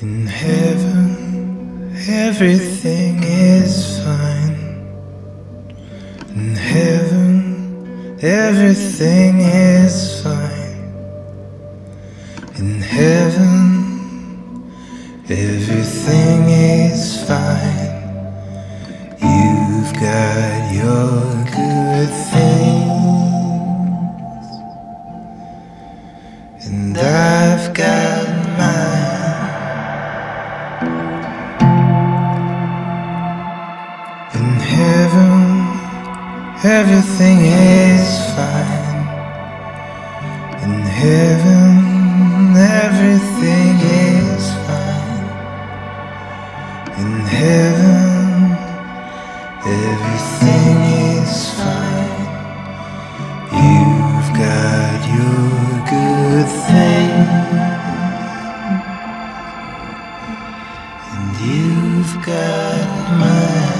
In heaven, everything is fine. In heaven, everything is fine. In heaven, everything is fine. You've got your good things, and I've got mine. Heaven, everything is fine. In heaven, everything is fine. In heaven, everything is fine. You've got your good thing, and you've got mine.